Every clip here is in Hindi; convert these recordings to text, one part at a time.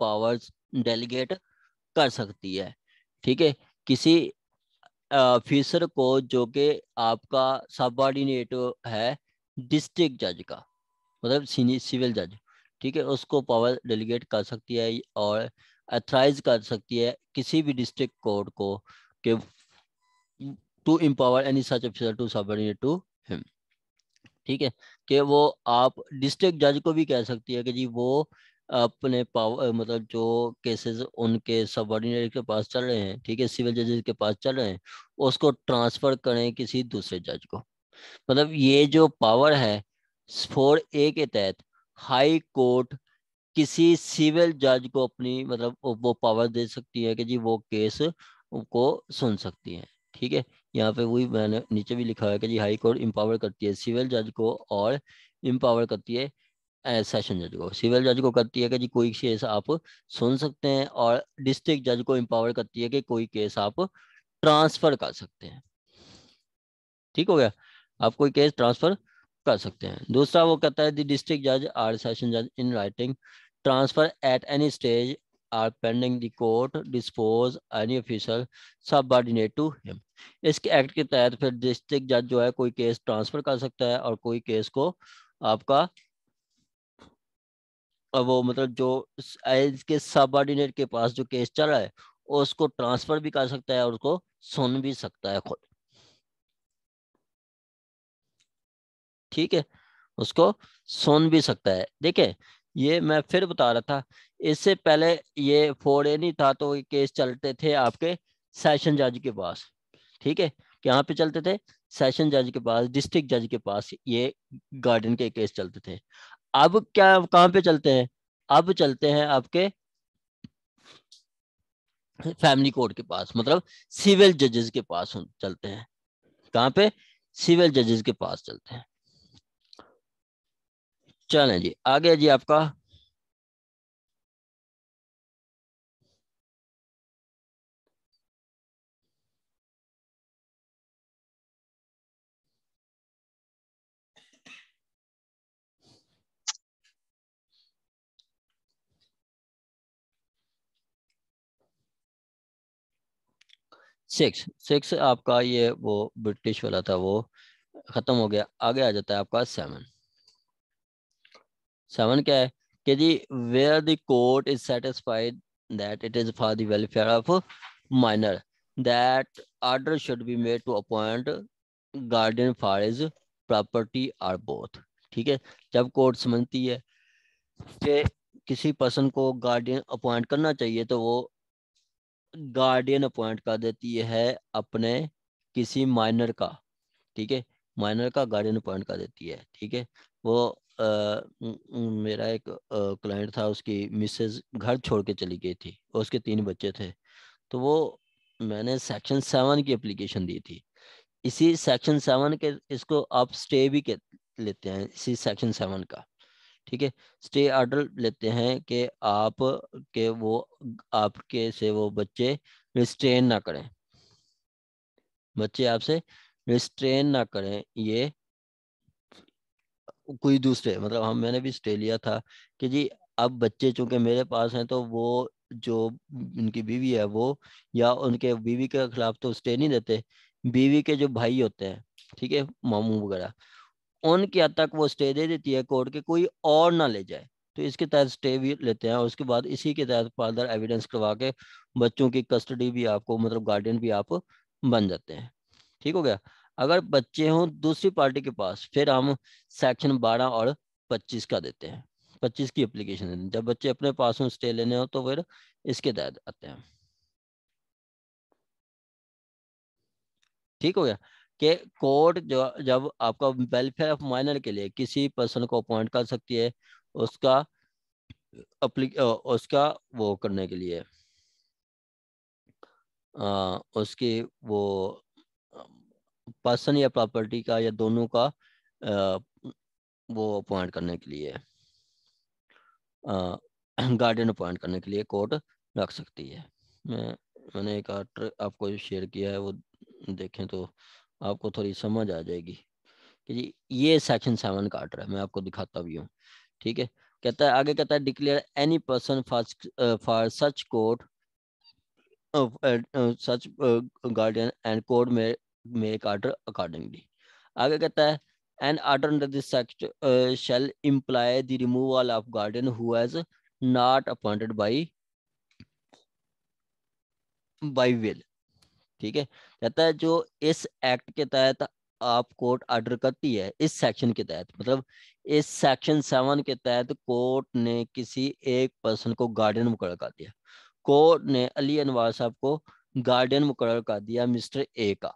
पावर्स डेलीगेट कर सकती है, ठीक है? किसी ऑफिसर को जो कि आपका सबॉर्डिनेट है डिस्ट्रिक्ट जज का मतलब सिविल जज ठीक है? उसको पावर डेलीगेट कर सकती है और अथराइज कर सकती है किसी भी डिस्ट्रिक्ट कोर्ट को कि to empower any such officer to subordinate to him ठीक है? कि वो आप डिस्ट्रिक्ट जज को भी कह सकती है कि जी, वो अपने पावर मतलब जो केसेस उनके सबॉर्डिनेट के पास चल रहे हैं, ठीक है सिविल जजेस के पास चल रहे हैं, उसको ट्रांसफ़र करें किसी दूसरे जज को। मतलब ये जो पावर है फोर ए के तहत हाई कोर्ट किसी सिविल जज को अपनी मतलब वो पावर दे सकती है कि जी वो केस को सुन सकती है, ठीक है। यहाँ पे वही मैंने नीचे भी लिखा है कि जी हाई कोर्ट इम्पावर करती है सिविल जज को और इम्पावर करती है सेशन जज को। सिविल जज को करती है कि जी कोई केस आप सुन सकते हैं और डिस्ट्रिक्ट जज को इम्पावर करती है कि कोई केस आप ट्रांसफ़र कर सकते हैं। ठीक हो गया? आप कोई केस ट्रांसफ़र कर सकते हैं। दूसरा वो कहता है डिस्ट्रिक्ट जज आर सेशन जज in writing transfer at any stage are pending the court dispose any officer subordinate to him. इसके एक्ट के तहत फिर डिस्ट्रिक्ट जज जो है कोई केस ट्रांसफ़र कर सकता है और कोई केस को आपका वो मतलब जो इसके सबऑर्डिनेट के पास जो केस चल रहा है, उसको ट्रांसफ़र भी कर सकता है और उसको सुन भी सकता है खुद। ठीक है? उसको सुन भी सकता है। देखे ये मैं फिर बता रहा था, इससे पहले ये फोर ए नहीं था तो ये केस चलते थे आपके सेशन जज के पास। ठीक है? यहाँ पे चलते थे सेशन जज के पास डिस्ट्रिक्ट जज के पास ये गार्डन के केस चलते थे। अब क्या, कहाँ पे चलते हैं? अब चलते हैं आपके फैमिली कोर्ट के पास मतलब सिविल जजेस के पास चलते हैं। कहाँ पे? सिविल जजेस के पास चलते हैं। चलें जी, आगे जी आपका। सिक्स सिक्स आपका ये वो ब्रिटिश वाला था, वो खत्म हो गया, आगे आ जाता है आपका सेवन। सेवन क्या है? कि जी where the court is satisfied that it is for the welfare of minor that order should be made to appoint guardian for is property or both ठीक है? जब कोर्ट समझती है कि किसी पर्सन को गार्डियन अपॉइंट करना चाहिए तो वो गार्डियन अपॉइंट कर देती है अपने किसी माइनर का ठीक है? माइनर का गार्डियन अपॉइंट कर देती है ठीक है? वो आ, मेरा एक क्लाइंट था उसकी मिसेज घर छोड़ के चली गई थी उसके तीन बच्चे थे। तो वो मैंने सेक्शन सेवन की एप्लीकेशन दी थी। इसी सेक्शन सेवन के इसको आप स्टे भी लेते हैं इसी सेक्शन सेवन का। ठीक है? स्टे ऑर्डर लेते हैं कि आप के वो, आपके से वो बच्चे रिस्ट्रेन ना करें। बच्चे आपसे रिस्ट्रेन ना करें ये कोई दूसरे मतलब हम, मैंने भी स्टे लिया था कि जी, अब बच्चे चूँकि मेरे पास हैं तो वो जो उनकी बीवी है वो या उनके बीवी के खिलाफ तो स्टे नहीं देते, बीवी के जो भाई होते हैं, ठीक है, मामू वगैरह उनके हद तक वो स्टे दे देती है कोर्ट के, कोई और ना ले जाए। तो इसके तहत स्टे भी लेते हैं उसके बाद इसी के तहत फादर एविडेंस करवा के बच्चों की कस्टडी भी आपको मतलब गार्डियन भी आप बन जाते हैं। ठीक हो गया? अगर बच्चे हों दूसरी पार्टी के पास, फिर हम सेक्शन बारह और पच्चीस का देते हैं। पच्चीस की एप्लीकेशन देते हैं। जब बच्चे अपने पास हों स्टे लेने हो तो फिर इसके तहत आते हैं। ठीक हो गया? कि कोर्ट जो जब आपका वेलफेयर ऑफ़ माइनर के लिए किसी पर्सन को अपॉइंट कर सकती है उसका उसका वो करने के लिए आ, उसकी वो पर्सन या प्रॉपर्टी का या दोनों का आ, वो अपॉइंट करने के लिए गार्डियन अपॉइंट करने के लिए कोर्ट रख सकती है। मैं मैंने एक आर्टर आपको शेयर किया है वो देखें तो आपको थोड़ी समझ आ जाएगी कि जी, ये सेक्शन सेवन का आर्डर है, मैं आपको दिखाता भी हूँ, ठीक है? कहता है, आगे कहता है declare any person for for such court such guardian and court may make order accordingly आगे कहता है an order under this section shall imply the removal of guardian who has not appointed by by will ठीक है? कहता है जो इस एक्ट के तहत आप कोर्ट ऑर्डर करती है, इस सेक्शन के तहत मतलब इस सेक्शन सेवन के तहत कोर्ट ने किसी एक पर्सन को गार्डियन मुकर कर दिया। कोर्ट ने अली अनवार साहब को गार्डियन मुकर कर दिया मिस्टर ए का।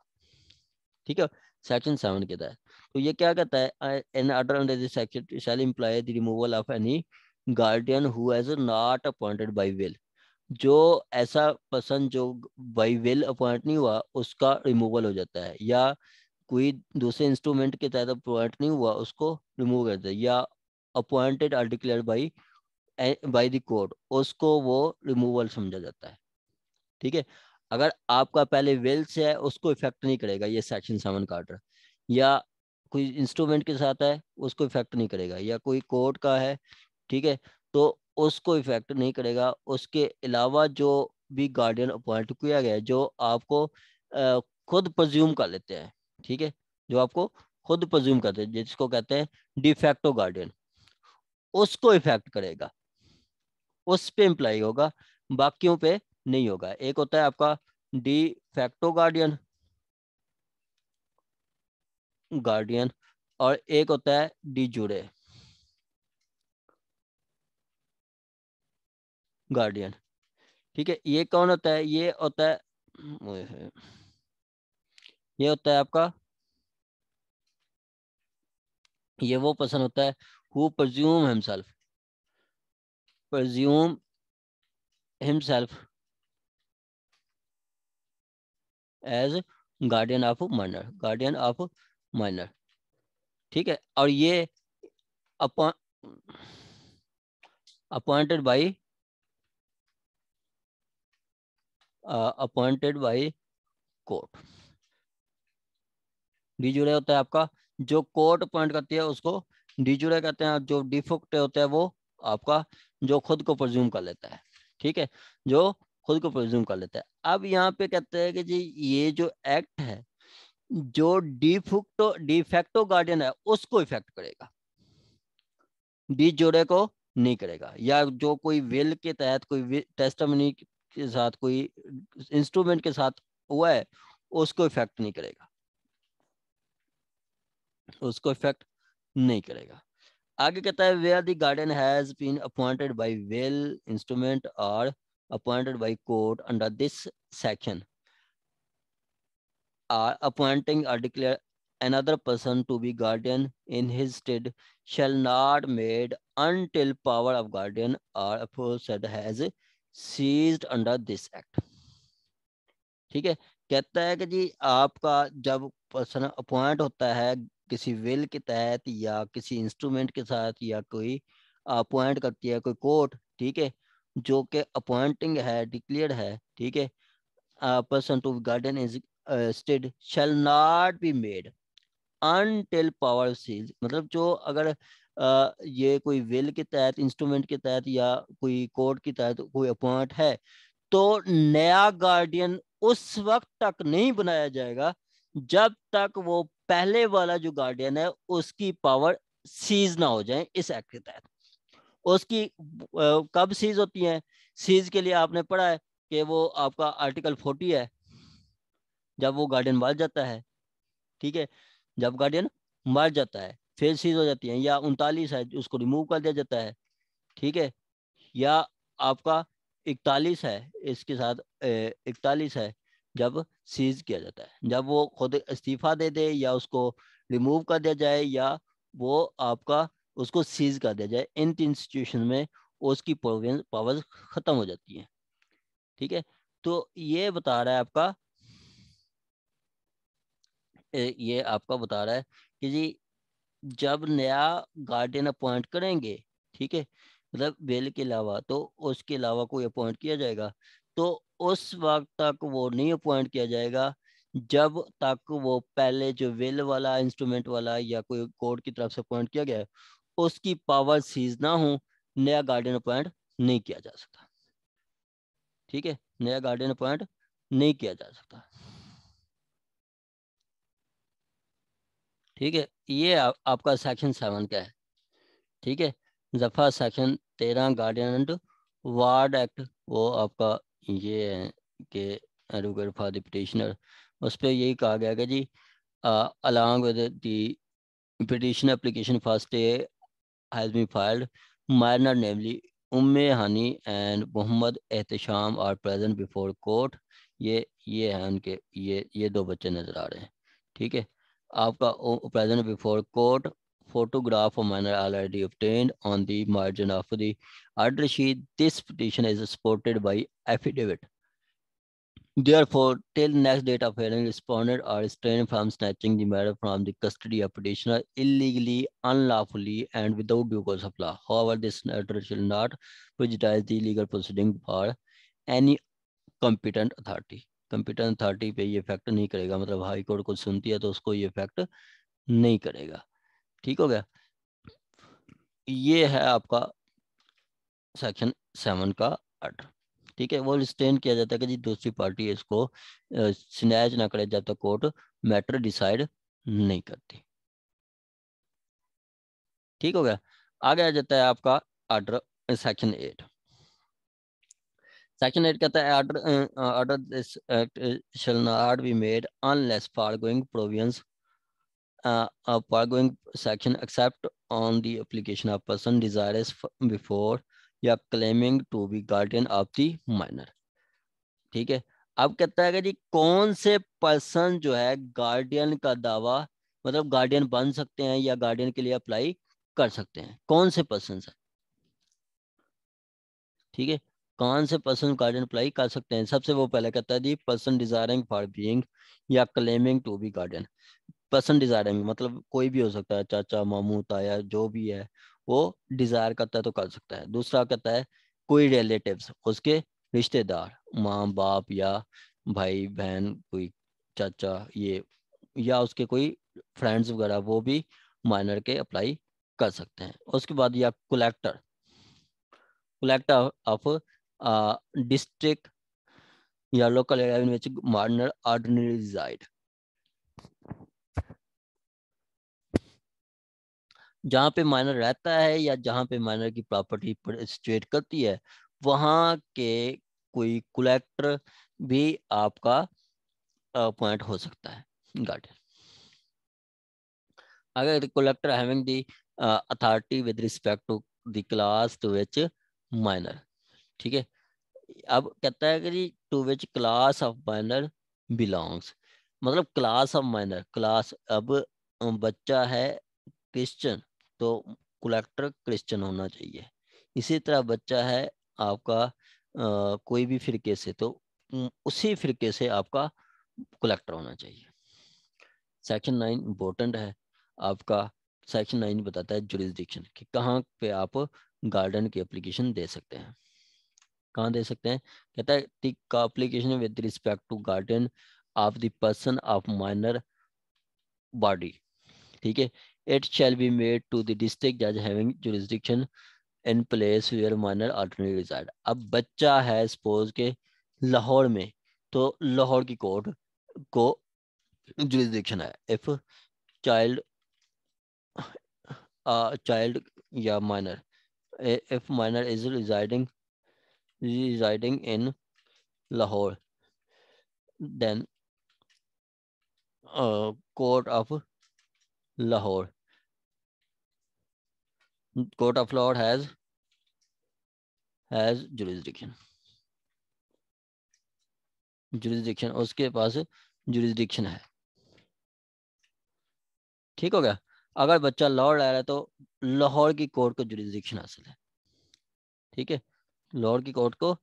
ठीक है? सेक्शन सेवन के तहत। तो ये क्या कहता है? Under section shall removal of any guardian who has not appointed by will जो ऐसा पर्सन जो बाई विल अपॉइंट नहीं हुआ, उसका रिमूवल हो जाता है। या कोई दूसरे इंस्ट्रूमेंट के तहत अपॉइंट नहीं हुआ, उसको रिमूव कर दे या appointed or declare by by the court उसको वो रिमूवल समझा जाता है। ठीक है? अगर आपका पहले वेल से है, उसको इफ़ेक्ट नहीं करेगा, ये सेक्शन सेवन का ऑर्डर या कोई इंस्ट्रूमेंट के साथ है, उसको इफ़ेक्ट नहीं करेगा। या कोई कोर्ट का है, ठीक है? तो उसको इफ़ेक्ट नहीं करेगा। उसके अलावा जो भी गार्डियन अपॉइंट किया गया जो आपको खुद प्रज्यूम कर लेते हैं, ठीक है? जो आपको खुद प्रज्यूम करते हैं, जिसको कहते हैं डिफेक्टो गार्डियन उसको इफ़ेक्ट करेगा। उस पे इम्प्लाई होगा, बाकियों पे नहीं होगा। एक होता है आपका डी फैक्टो गार्डियन गार्डियन और एक होता है डी जुड़े गार्डियन। ठीक है, ये कौन होता है? ये होता है ये होता है आपका, ये वो पर्सन होता है who presume himself presume himself as guardian of minor guardian of minor ठीक है, और ये appointed by appointed by court. De jure होता है आपका, जो कोर्ट अपॉइंट करती है उसको डीजूरे कहते हैं, जो डिफुक्ट होता है वो आपका जो खुद को प्रज्यूम कर लेता है, ठीक है? जो खुद को प्रज्यूम कर लेता है। अब यहाँ पे कहते हैं कि जी, ये जो एक्ट है, जो डिफुक्टो डिफेक्टो गार्डियन है, उसको इफ़ेक्ट करेगा। डी जोड़े को नहीं करेगा। या जो कोई विल के तहत कोई टेस्टमनी के साथ कोई इंस्ट्रूमेंट के साथ हुआ है, उसको इफ़ेक्ट नहीं करेगा। उसको इफ़ेक्ट नहीं करेगा। आगे कहता है where the guardian has been appointed by will instrument और appointed by court under this section or appointing और declare another person to be guardian in his stead shall not made until power of guardian or aforesaid has seized under this act. ठीक है? कहता है कि जी, आपका जब पर्सन अपॉइंट होता है किसी विल के तहत या किसी इंस्ट्रूमेंट के साथ या कोई अपॉइंट करती है, कोई कोर्ट ठीक है? जो कि अपॉइंटिंग है डिक्लेयर है, ठीक है? Person to guardian is stayed shall not be made until power cease मतलब जो अगर ये कोई विल के तहत, इंस्ट्रूमेंट के तहत या कोई कोर्ट के तहत कोई अपॉइंट है तो नया गार्डियन उस वक्त तक नहीं बनाया जाएगा, जब तक वो पहले वाला जो गार्डियन है, उसकी पावर सीज ना हो जाए इस एक्ट के तहत। उसकी कब सीज होती है? सीज के लिए आपने पढ़ा है कि वो आपका आर्टिकल फोर्टी है, जब वो गार्डियन मार जाता है, ठीक है? जब गार्डियन मर जाता है फिर सीज हो जाती है, या उनतालीस है उसको रिमूव कर दिया जाता है, ठीक है? या आपका इकतालीस है, इसके साथ इकतालीस है, जब सीज किया जाता है। जब वो खुद इस्तीफा दे दे, या उसको रिमूव कर दिया जाए, या वो आपका उसको सीज कर दिया जाए, इन तीन सिचुएशन में उसकी पावर खत्म हो जाती है, ठीक है? तो ये बता रहा है आपका ये आपका बता रहा है कि जी जब नया गार्डियन अपॉइंट करेंगे, ठीक है मतलब बेल के अलावा तो उसके अलावा कोई अपॉइंट किया जाएगा। तो उस वक्त तक वो नहीं अपॉइंट किया जाएगा, जब तक वो पहले जो वेल वाला इंस्ट्रूमेंट वाला या कोई कोर्ट की तरफ़ से अपॉइंट किया गया है उसकी पावर सीज ना हो, नया गार्डियन अपॉइंट नहीं किया जा सकता। ठीक है, नया गार्डियन अपॉइंट नहीं किया जा सकता। ठीक है? ये आ, आपका सेक्शन सेवन का है। ठीक है? जफा सेक्शन तेरह गार्डियन एंड वार्ड एक्ट वो आपका ये है कि एडवोकेट फॉर द पिटिशनर उस पर यही कहा गया कि जी along with the petition application for stay has been filed minor namely Umme Hani and Mohammad Ehtesham are present before court ये ये है उनके ये ये दो बच्चे नज़र आ रहे हैं। ठीक है? आपका present before court photograph of minor already obtained on the margin of the order sheet. This petition is supported by affidavit. Therefore, till next date of hearing, respondent are restrained from snatching the matter from the custody of petitioner illegally, unlawfully, and without due course of law. However, this matter shall not prejudice the legal proceeding for any competent authority. Competent authority पे ये इफ़ेक्ट नहीं करेगा। मतलब हाई कोर्ट को सुनती है तो उसको ये इफ़ेक्ट नहीं करेगा। ठीक हो गया? ये है आपका सेक्शन सेवन का ऑर्डर ठीक है? वो स्टैंड किया जाता है कि जी दूसरी पार्टी इसको स्नैच ना करे जब तक कोर्ट मैटर डिसाइड नहीं करती। ठीक हो गया? आगे आ जाता है आपका order section eight section eight कहता है order order this act shall not be made unless following provisions uh, a foregoing section except on the application of person desirous before या claiming to be guardian of the minor ठीक है? अब कहता है कि जी कौन से पर्सन जो है गार्डियन का दावा मतलब गार्डियन बन सकते हैं या गार्डियन के लिए अप्लाई कर सकते हैं? कौन से पर्सन है? ठीक है? कौन से पर्सन गार्डियन अप्लाई कर सकते हैं। सबसे वो पहले कहता है जी, पर्सन डिजायरिंग फॉर बीइंग या claiming to be guardian person desiring मतलब कोई भी हो सकता है, चाचा, मामू, ताया, जो भी है, वो डिज़ायर करता है तो कर सकता है। दूसरा कहता है, कोई रिलेटिव्स, उसके रिश्तेदार माँ बाप या भाई बहन कोई चाचा, ये, या उसके कोई फ्रेंड्स वगैरह, वो भी माइनर के अप्लाई कर सकते हैं। उसके बाद या कलेक्टर कलेक्टर ऑफ़ डिस्ट्रिक्ट या local area in which minor ordinary reside जहाँ पे माइनर रहता है या जहाँ पे माइनर की प्रॉपर्टी सिचुएट करती है, वहाँ के कोई कलेक्टर भी आपका अपॉइंट हो सकता है। गार्डियन अगर collector having the authority with respect to the class to which minor ठीक है? अब कहता है कि to which class of minor belongs मतलब क्लास ऑफ़ माइनर क्लास अब बच्चा है क्रिश्चियन तो कलेक्टर क्रिश्चियन होना चाहिए। इसी तरह बच्चा है आपका आ, कोई भी फिरके से तो उसी फिरके से आपका कलेक्टर होना चाहिए। सेक्शन नाइन इम्पोर्टेंट है। आपका सेक्शन नाइन बताता है जुरिस्डिक्शन कि कहाँ पे आप गार्डन की एप्लीकेशन दे सकते हैं। कहाँ दे सकते हैं? कहता है टिका application with respect to guardian of the person of minor body ठीक है? It shall be made to the district जज having jurisdiction in place where minor alternate reside अब बच्चा है सपोज़ के लाहौर में तो लाहौर की कोर्ट को जुरिस्डिक्शन है। इफ़ चाइल्ड चाइल्ड या minor if minor is residing residing in Lahore then uh, court of Lahore court of law has has jurisdiction jurisdiction उसके पास jurisdiction है ठीक हो गया अगर बच्चा लाहौर रह रहा है तो लाहौर की कोर्ट को जुरिस्डिक्शन हासिल है ठीक है लाहौर की कोर्ट को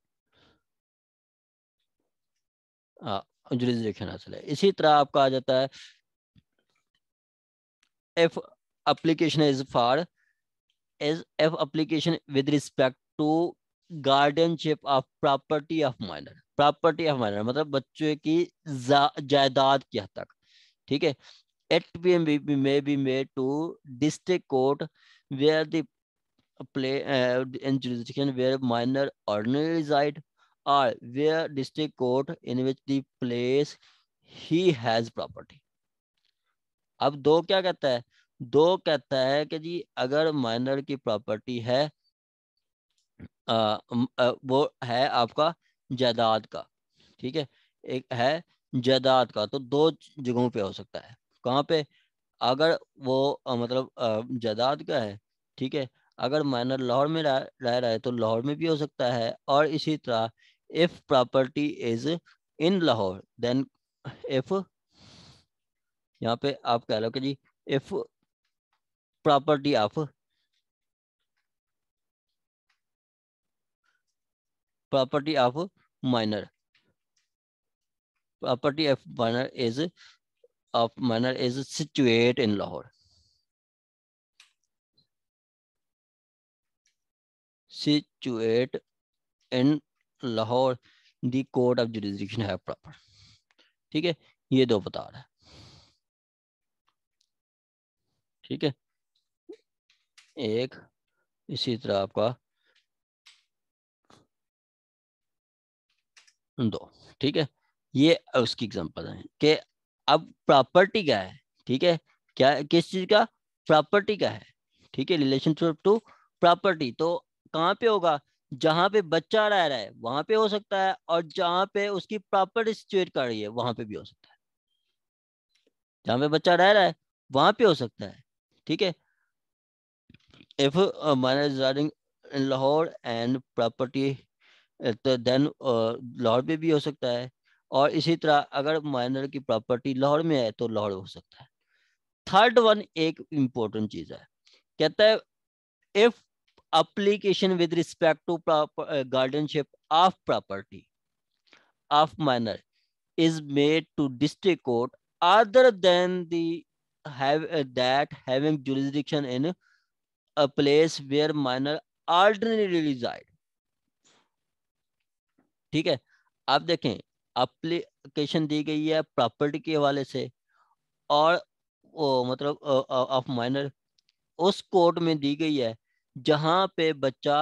जुरिस्डिक्शन हासिल है इसी तरह आपका आ जाता है if application is for as if application with respect to guardianship of property of minor property of minor मतलब बच्चे की जायदाद की हद तक, ठीक है? At be M be may be made to district court where the play uh, in jurisdiction where minor ordinarily reside or where district court in which the place he has property अब दो क्या कहता है दो कहता है कि जी अगर माइनर की प्रॉपर्टी है आ, आ, वो है आपका जायदाद का ठीक है एक है जायदाद का तो दो जगहों पे हो सकता है कहाँ पे अगर वो आ, मतलब जायदाद का है ठीक है अगर माइनर लाहौर में रह, रह है तो लाहौर में भी हो सकता है। और इसी तरह if property is in Lahore then if यहाँ पे आप कह लो कि जी if property of property of minor property of minor is of minor is situate in Lahore. Situate in Lahore, the court of jurisdiction है proper. ठीक है? ये दो बता रहा है। ठीक है? एक इसी तरह आपका दो। ठीक है? ये उसकी एग्जांपल है कि अब प्रॉपर्टी क्या है? ठीक है? क्या किस चीज़ का? प्रॉपर्टी का है। ठीक है? रिलेशनशिप टू प्रॉपर्टी तो कहाँ पे होगा? जहाँ पे बच्चा रह रहा है, वहाँ पे हो सकता है और जहाँ पे उसकी प्रॉपर्टी सिचुएट कर रही है, वहाँ पे भी हो सकता है। जहाँ पे बच्चा रह रहा है, वहाँ पे हो सकता है, ठीक है? If residing in Lahore and property तो देन लाहौर पे भी हो सकता है। और इसी तरह अगर माइनर की प्रॉपर्टी लाहौर में है तो लाहौर हो सकता है। थर्ड वन एक इंपॉर्टेंट चीज़ है। कहता है if application with respect to proper, uh, guardianship of property of minor is made to district court other than the have uh, that having jurisdiction in a place where minor ordinarily reside ठीक है आप देखें एप्लीकेशन दी गई है प्रॉपर्टी के हवाले से और वो मतलब ऑफ़ माइनर उस कोर्ट में दी गई है जहाँ पे बच्चा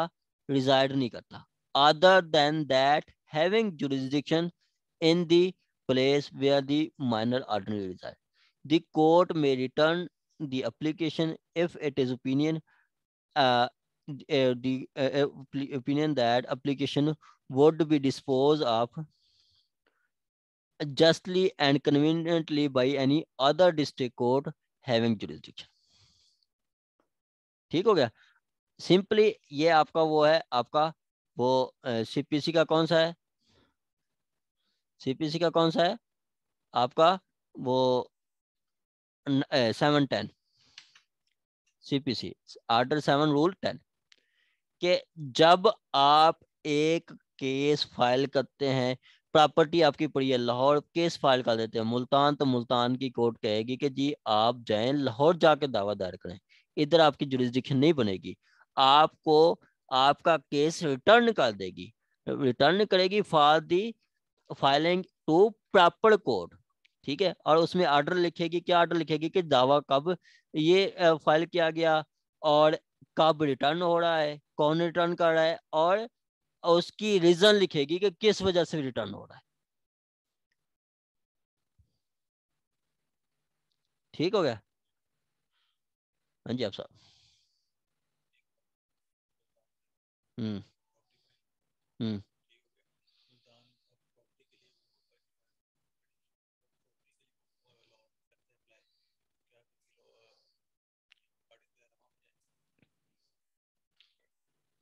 रिजाइड नहीं करता। Other than that having jurisdiction in the place where the minor ordinary reside the court may return the application if it is opinion the opinion that application would be dispose of justly and conveniently by any other district court having jurisdiction. ठीक हो गया? सिंपली ये आपका वो है, आपका वो सीपीसी का कौन सा है? सीपीसी का कौन सा है? आपका वो seven ten CPC order seven rule ten के जब आप एक केस फ़ाइल करते हैं प्रॉपर्टी आपकी पड़ी है, लाहौर केस फ़ाइल कर देते हैं, मुल्तान तो मुल्तान की कोर्ट कहेगी कि जी आप जाएँ, लाहौर जाके दावा दायर करें, इधर आपकी जुरिस्डिक्शन नहीं बनेगी। आपको आपका केस रिटर्न कर देगी। रिटर्न करेगी for the filing to proper court ठीक है? और उसमें ऑर्डर लिखेगी, क्या ऑर्डर लिखेगी कि दावा कब ये फ़ाइल किया गया और कब रिटर्न हो रहा है, कौन रिटर्न कर रहा है और उसकी रीजन लिखेगी कि किस वजह से रिटर्न हो रहा है। ठीक हो गया? हाँ जी, आप साहब हम्म हम्म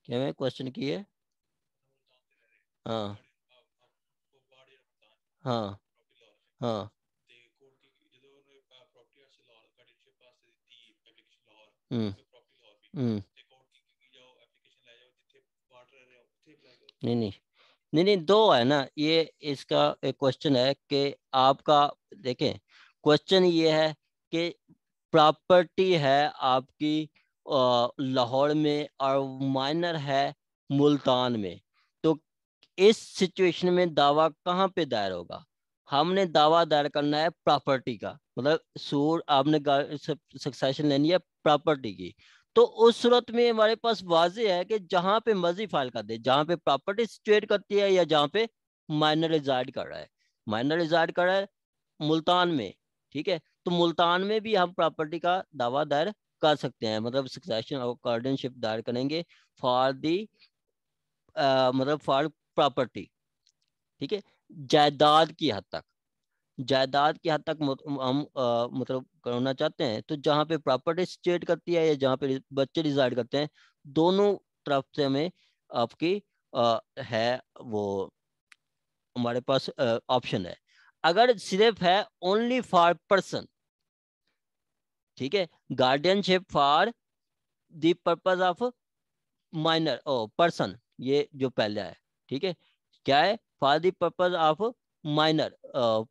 क्या मैं क्वेश्चन की है। हाँ। हाँ। हाँ हम्म नहीं नहीं। नहीं नहीं, दो है ना, ये इसका एक क्वेश्चन है कि आपका, देखें क्वेश्चन ये है कि प्रॉपर्टी है आपकी लाहौर में और माइनर है मुल्तान में। तो इस सिचुएशन में दावा कहाँ पे दायर होगा? हमने दावा दायर करना है प्रॉपर्टी का। मतलब सूर आपने सक्सेशन लेनी है प्रॉपर्टी की। तो उस सूरत में हमारे पास वाजे है कि जहाँ पे मर्ज़ी फ़ाइल कर दे, जहाँ पे प्रॉपर्टी सिचुएट करती है या जहाँ पे माइनर रिजाइड कर रहा है। माइनर रिजाइड कर रहा है मुल्तान में, ठीक है? तो मुल्तान में भी हम प्रॉपर्टी का दावा दायर कर सकते हैं मतलब सक्सेशन और गार्डनशिप दायर करेंगे फॉर दी मतलब फॉर प्रॉपर्टी ठीक है? जायदाद की हद तक। जायदाद की हद तक हम मतलब करना चाहते हैं तो जहाँ पे प्रॉपर्टी स्टेट करती है या जहाँ पे बच्चे रिजाइड करते हैं दोनों तरफ़ से हमें आपकी आ, है वो हमारे पास ऑप्शन है। अगर सिर्फ़ है ओनली फॉर पर्सन ठीक है guardianship for the purpose of minor or person ये जो पहले है ठीक है क्या है? For the purpose of minor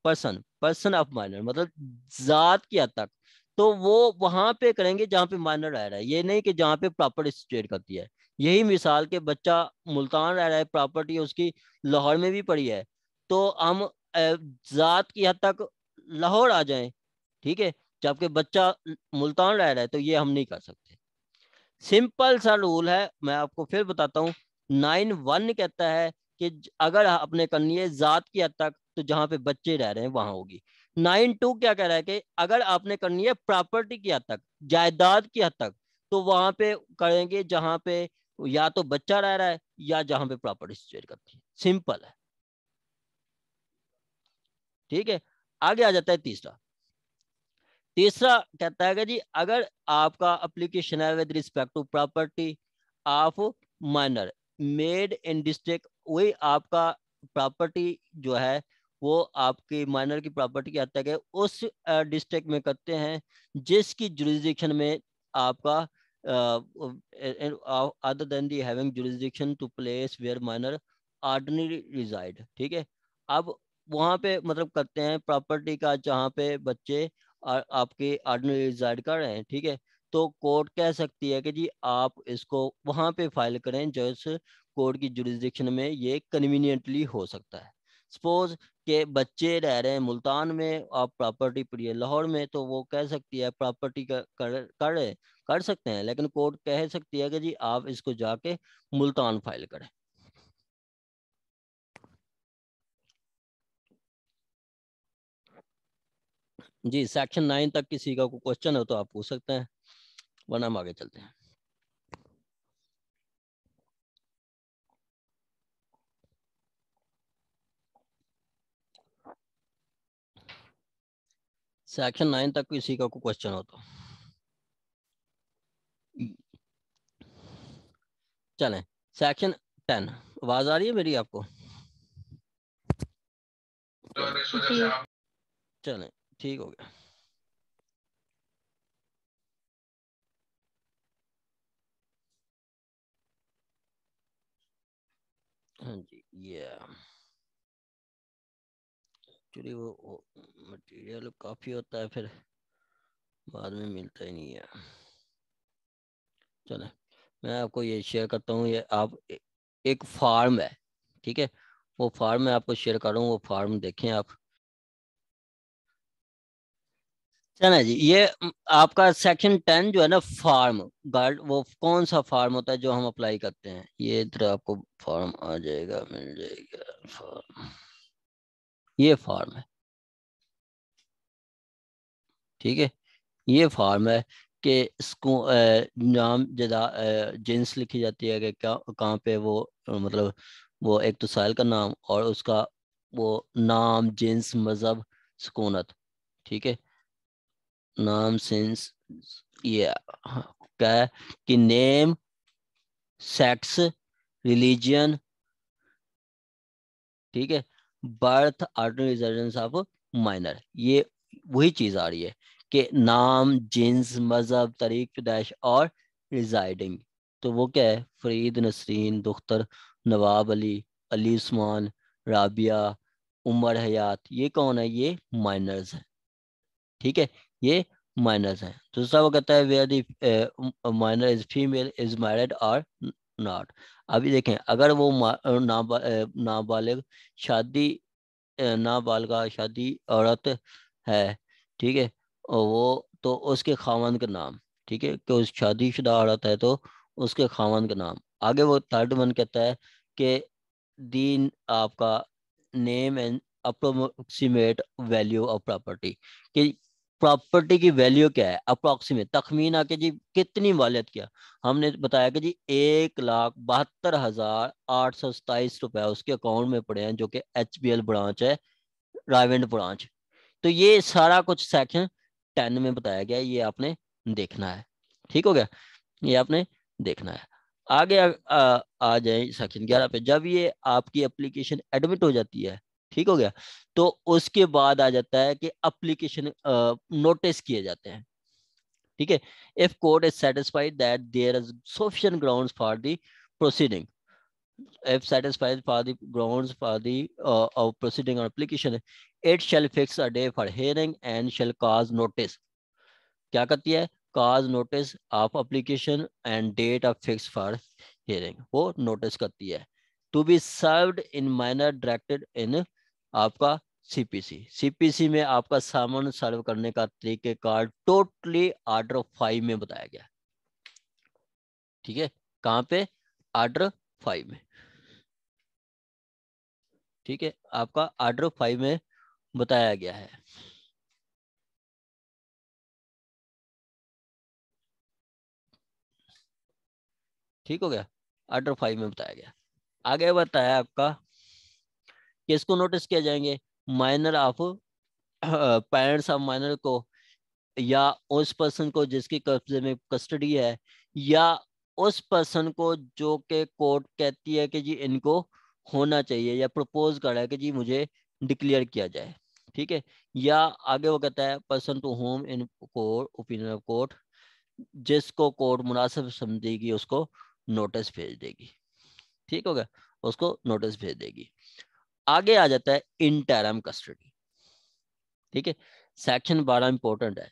person person of minor मतलब जात की हद तक। तो वो वहाँ पे करेंगे जहाँ पे माइनर रह रहा है। ये नहीं कि जहाँ पे प्रॉपर्टी सिचुएट करती है। यही मिसाल के बच्चा मुल्तान रह रहा है प्रॉपर्टी उसकी लाहौर में भी पड़ी है। तो हम जात की हद तक लाहौर आ जाए, ठीक है? जबकि बच्चा मुल्तान रह रहा है तो ये हम नहीं कर सकते। सिंपल सा रूल है, मैं आपको फिर बताता हूँ। नाइन वन कहता है कि अगर अपने करनी है जात की हद तक तो जहाँ पे बच्चे रह रहे हैं, वहाँ होगी। नाइन टू क्या कह रहा है कि अगर आपने करनी है प्रॉपर्टी की हद तक, जायदाद की हद तक तो वहाँ पे करेंगे जहाँ पे या तो बच्चा रह रहा है या जहाँ पे प्रॉपर्टी सिचुएट करती है। सिंपल है। ठीक है? आगे आ जाता है तीसरा। तीसरा कहता है कि जी, अगर आपका अप्लीकेशन है with respect to property of minor made in district वही आपका प्रॉपर्टी जो है वो आपकी माइनर की प्रॉपर्टी की हद तक है उस डिस्ट्रिक्ट में करते हैं, जिसकी जुरिस्डिक्शन में आपका other than the having jurisdiction to place where minor ordinary reside ठीक है? अब वहाँ पे मतलब करते हैं प्रॉपर्टी का जहाँ पे बच्चे आपके ऑर्डिनरी रिजाइड कर रहे हैं, ठीक है? तो कोर्ट कह सकती है कि जी आप इसको वहाँ पे फ़ाइल करें जो इस कोर्ट की जुरिस्डिक्शन में ये कन्वीनियंटली हो सकता है। सपोज़ के बच्चे रह रहे हैं मुल्तान में आप प्रॉपर्टी है लाहौर में तो वो कह सकती है प्रॉपर्टी कर कर कर, कर सकते हैं लेकिन कोर्ट कह सकती है कि जी आप इसको जाके मुल्तान फ़ाइल करें। जी सेक्शन नाइन तक किसी का कोई क्वेश्चन हो तो आप पूछ सकते हैं वरना हम आगे चलते हैं। सेक्शन नाइन तक किसी का क्वेश्चन हो। तो चलें, सेक्शन टेन, आवाज़ आ रही है मेरी आपको? चलें, ठीक हो गया। हाँ जी ये एक्चुअली वो मटेरियल काफ़ी होता है, फिर बाद में मिलता ही नहीं है। चले, मैं आपको ये शेयर करता हूँ, ये आप एक फार्म है, ठीक है? वो फार्म मैं आपको शेयर कर रहा हूँ, वो फार्म देखें आप। चला जी, ये आपका सेक्शन टेन जो है ना फार्म गार्ड वो कौन सा फार्म होता है जो हम अप्लाई करते हैं? ये इधर आपको फॉर्म आ जाएगा, मिल जाएगा फॉर्म ये फार्म है। ठीक है? ये फॉर्म है कि इसको नाम जदा जिन्स लिखी जाती है कि क्या, कहाँ पे वो मतलब वो एक तो साइल का नाम और उसका वो नाम, जिन्स, मज़हब, सुकूनत, ठीक है? नाम सेंस ये क्या है कि नेम, सेक्स रिलीजियन ठीक है? Birth order residence of minor, ये वही चीज़ आ रही है कि नाम, जिन्स, मज़हब तरीक पैदाइश और रिजाइडिंग तो वो क्या है? फरीद नसरीन, दुख्तर, नवाब अली अली उस्मान, राबिया, उमर हयात, ये कौन है? ये माइनर्स हैं। ठीक है? ये माइनर्स हैं। दूसरा वो कहता है where the minor is female is married और नॉट अभी देखें, अगर वो नाबालिग शादी नाबालगा शादी औरत है, ठीक है? और वो तो उसके खावन का नाम, ठीक है? कि उस शादीशुदा औरत है तो उसके खावन का नाम। आगे वो थर्ड वन कहता है कि दीन आपका name and approximate value of property कि प्रॉपर्टी की वैल्यू क्या है? अप्रोक्सीमेट तखमीन आके जी कितनी वालियत किया? हमने बताया कि जी एक लाख बहत्तर हज़ार आठ सौ सताइस रुपए उसके अकाउंट में पड़े हैं, जो कि एच बी एल ब्रांच है, रायवेंड ब्रांच तो ये सारा कुछ सेक्शन टेन में बताया गया ये आपने देखना है। ठीक हो गया? ये आपने देखना है। आगे आ, आ, आ जाए सेक्शन ग्यारह पे। जब ये आपकी एप्लीकेशन एडमिट हो जाती है ठीक हो गया? तो उसके बाद आ जाता है कि एप्लीकेशन नोटिस किए जाते हैं। ठीक है? If court is satisfied that there is sufficient grounds for the proceeding if satisfied for the grounds for the uh, of proceeding on application it shall fix a day for hearing and shall cause notice क्या करती है cause notice of application and date of fix for hearing वो notice करती है to be served in manner directed in आपका सीपीसी सीपीसी में आपका सामान सर्व करने का तरीकेकार टोटली आर्डर फाइव में बताया गया ठीक है कहाँ पे आर्डर फाइव में ठीक है, आपका आर्डर फाइव में बताया गया है। ठीक हो गया? आर्डर फाइव में बताया गया। आगे बताया आपका, किसको नोटिस किया जाएँगे? Minor of parents of minor को, या उस पर्सन को जिसकी कब्जे में कस्टडी है, या उस पर्सन को जो के कोर्ट कहती है कि जी इनको होना चाहिए या प्रपोज कर रहा है कि जी मुझे डिक्लेयर किया जाए, ठीक है? या आगे वो कहता है person to whom in court opinion of court जिसको कोर्ट मुनासिब समझेगी, उसको नोटिस भेज देगी। ठीक हो गया? उसको नोटिस भेज देगी। आगे आ जाता है इंटरम कस्टडी ठीक है? सेक्शन बारह इंपॉर्टेंट है।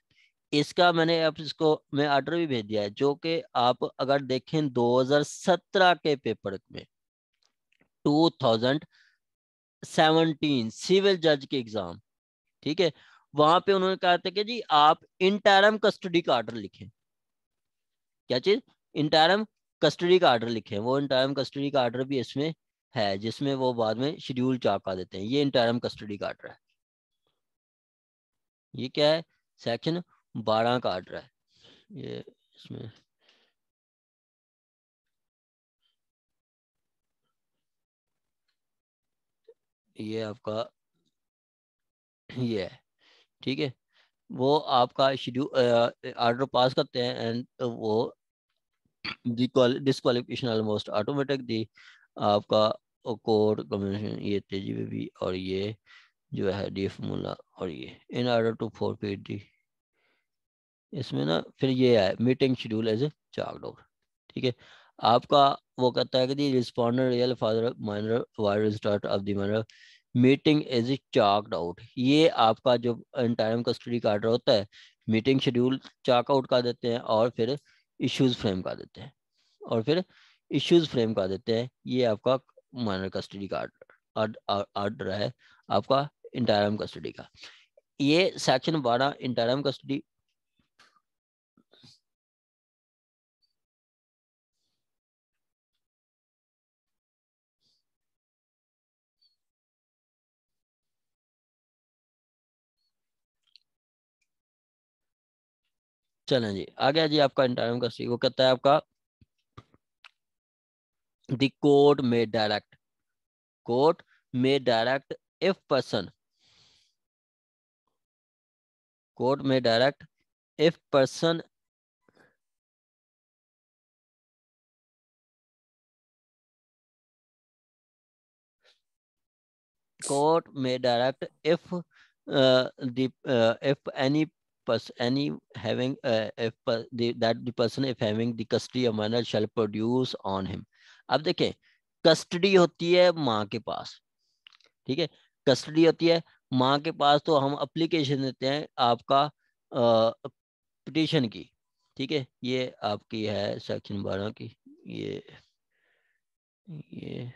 इसका मैंने अब इसको, मैं ऑर्डर भी भेज दिया है, जो कि आप अगर देखें 2017 के पेपर में 2017 सिविल जज के एग्ज़ाम। ठीक है? वहाँ पे उन्होंने कहा था कि जी, आप इंटरम कस्टडी का ऑर्डर लिखें। क्या चीज़? इंटरम कस्टडी का ऑर्डर लिखें। वो इंटरम कस्टडी का ऑर्डर भी इसमें है, जिसमें वो बाद में शेड्यूल चाका देते हैं। ये इंटरम कस्टडी का ऑर्डर है। ये क्या है? सेक्शन बारह का ऑर्डर है। ये इसमें ये आपका ये है, ठीक है? वो आपका शेड्यूल ऑर्डर पास करते हैं एंड वो डिस्कालिफिकेशन ऑलमोस्ट ऑटोमेटिक दी आपका कोड कम्युनिकेशन ये तेज़ी में भी और ये जो है डी फॉर्मूला और ये in order two four P D इसमें ना फिर ये है meeting schedule as a chart ठीक है? आपका वो कहता है कि the responder real father minor where start of the minor meeting a chart out ये आपका जो टाइम कस्टडी का ऑर्डर होता है मीटिंग शेड्यूल चाक आउट कर देते हैं और फिर इश्यूज़ फ्रेम कर देते हैं। और फिर इश्यूज़ फ्रेम कर देते हैं, ये आपका माइनर कस्टडी का ऑर्डर है, आपका इंटरम कस्टडी का। ये सेक्शन बारह इंटरम कस्टडी चले जी, आ गया जी आपका इंटरव्यू का सी वो कहता है आपका court may direct court may direct if person court में डायरेक्ट इफ़ पर्सन कोर्ट में direct if if any person any having uh, if the that the person if having the custody of minor shall produce on him. अब देखें कस्टडी होती है माँ के पास ठीक है? कस्टडी होती है माँ के पास तो हम अप्लीकेशन देते हैं आपका पिटिशन की ठीक है? ये आपकी है सेक्शन बारह की ये ये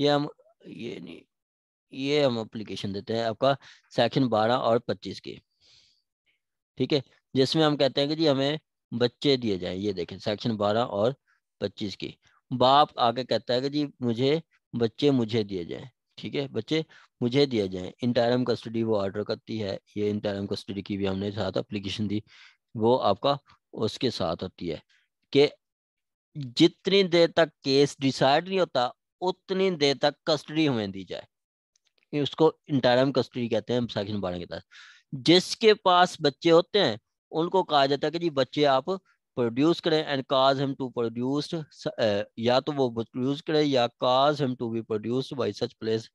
ये हम ये नहीं ये हम अप्लीकेशन देते हैं आपका सेक्शन बारह और पच्चीस की। ठीक है? जिसमें हम कहते हैं कि जी हमें बच्चे दिए जाए, ये देखें सेक्शन बारह और पच्चीस की। बाप आके कहता है कि जी मुझे बच्चे मुझे दिए जाए, ठीक है? बच्चे मुझे दिए जाए। इंटरम कस्टडी वो ऑर्डर करती है, ये इंटरम कस्टडी की भी हमने साथ अप्लीकेशन दी, वो आपका उसके साथ होती है कि जितनी देर तक केस डिसाइड नहीं होता, उतनी देर तक कस्टडी हमें दी जाए। उसको इंटरम कस्टडी कहते हैं सेक्शन बारह के तहत। जिसके पास बच्चे होते हैं, उनको कहा जाता है कि जी बच्चे आप प्रोड्यूस करें and cause him to produced या तो वो प्रोड्यूस करें या cause him to be produced by such place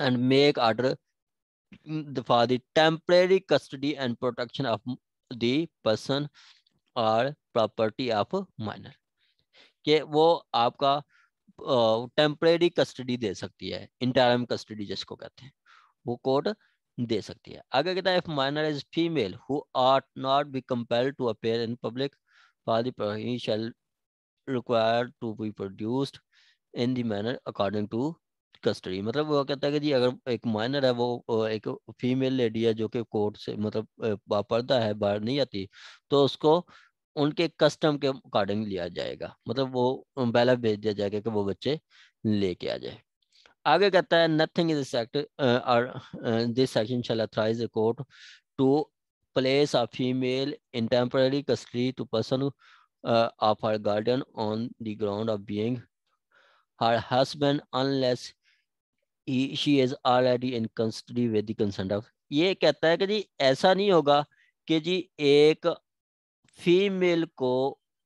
and make order for the temporary custody and protection of the person और प्रॉपर्टी ऑफ़ माइनर कि वो आपका टेम्परेरी कस्टडी दे सकती है इंटरम कस्टडी जिसको कहते हैं। वो कोर्ट दे सकती है। आगे कहता है if minor is female who are not be compelled to appear in public for the shall required to be produced in the manner according to custody मतलब वो कहता है कि जी, अगर एक माइनर है, वो एक फीमेल लेडी है जो कि कोर्ट से मतलब पर्दा है, बाहर नहीं आती तो उसको उनके कस्टम के अकॉर्डिंग लिया जाएगा। मतलब वो पहला भेज दिया जाएगा कि वो बच्चे लेके आ जाए। आगे कहता है नथिंग इज़ सेक्ट और this section shall authorise court to place a female in temporary custody to person of her guardian on the ground of being her husband unless she is already in custody with the consent of ये कहता है कि जी, ऐसा नहीं होगा कि जी एक फीमेल को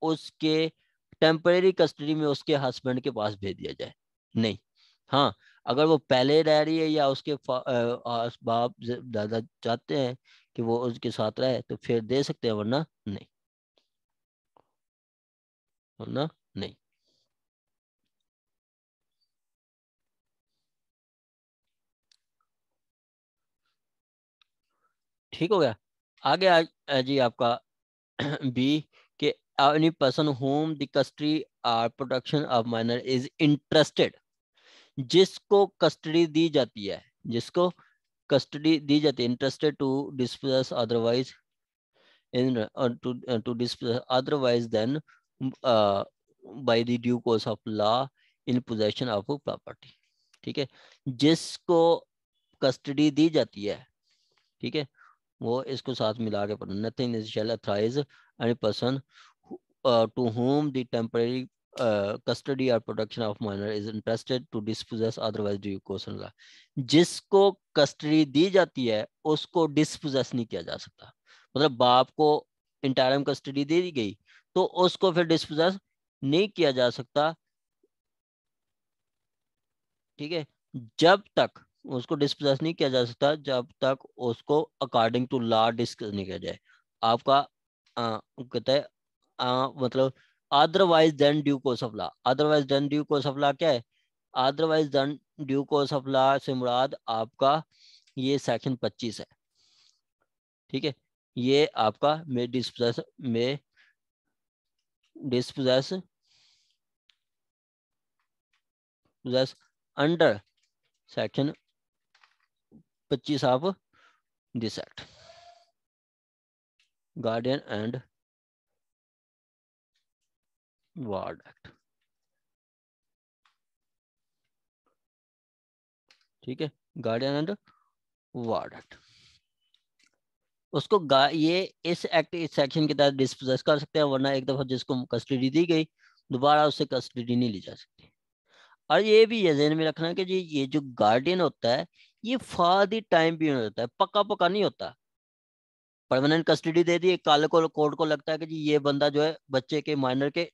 उसके टेम्पररी कस्टडी में उसके हस्बैंड के पास भेज दिया जाए। नहीं। हाँ अगर वो पहले रह रही है या उसके बाप दादा चाहते हैं कि वो उसके साथ रहे तो फिर दे सकते हैं, वरना नहीं। वरना नहीं। ठीक हो गया। आगे आ जी आपका बी, के any person whom the custody or protection of minor is interested जिसको कस्टडी दी जाती है, जिसको कस्टडी दी जाती है interested to dispose otherwise in to dispose otherwise than by the due course of law in possession of property ठीक है? जिसको कस्टडी दी जाती है, ठीक है? वो इसको साथ मिला के पढ़ना nothing is shall authorise any person to whom the temporary or protection of minor is interested to dispossess otherwise due course law जिसको कस्टडी दी जाती है उसको डिस्पोजेस नहीं किया जा सकता। मतलब बाप को इंटायरम कस्टडी दे दी गई तो उसको फिर डिस्पोजेस नहीं किया जा सकता। ठीक है? जब तक उसको डिस्पोजेस नहीं किया जा सकता जब तक उसको अकॉर्डिंग टू लॉ डिस्कस नहीं किया जाए। आपका कहता है आ, मतलब otherwise than due course of law otherwise than due course of law क्या है? Otherwise than due course of law से मुराद आपका ये सेक्शन 25 है। ठीक है? ये आपका मे डिस्पोजेस में disposes possess under section 25 of this act. Guardian and ward act ठीक है? गार्डियन एंड वार्ड एक्ट उसको ये इस एक्ट इस सेक्शन के तहत डिस्पोजेस कर सकते हैं, वरना एक दफ़ा जिसको कस्टडी दी गई, दोबारा उससे कस्टडी नहीं ली जा सकती। और ये भी ये जहन में रखना कि जी, ये जो गार्डियन होता है, ये फादी टाइम पीरियड होता है पक्का पक्का नहीं होता। परमानेंट कस्टडी दे दी कल को, कोर्ट को लगता है कि जी, ये बंदा जो है, बच्चे के माइनर के